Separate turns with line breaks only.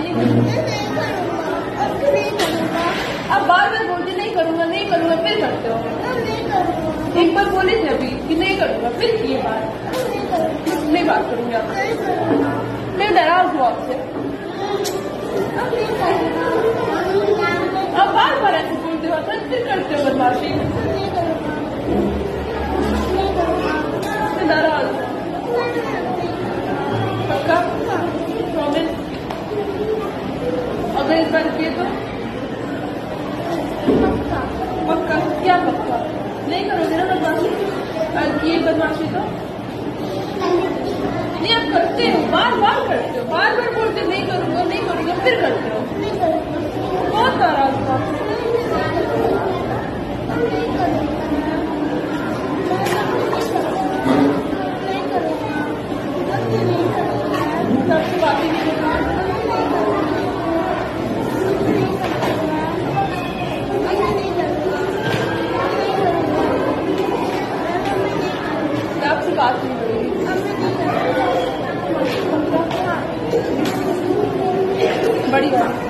نہیں
اب
بار بار بولتے نہیں کروں گا نہیں کروں گا پھر کرتے ہو ایک بار بولی تھی ابھی کہ نہیں کروں گا پھر کیے بات
نہیں
بات کروں آپ
گا
میں ناراض ہوں آپ سے
اب
بار بار ایسے بولتے ہو پھر کرتے ہو بدماشی اگر اس تو؟ پکا، کیا پکا؟ نہیں کرو گے نا بدماشی یہ بدماشی تو؟ نہیں، آپ کرتے ہو، بار بار کرتے ہو، بار بار بولتے نہیں کروں گا نہیں کروں گا پھر کرتے ہو۔ بات۔
نہیں ہو بڑی بات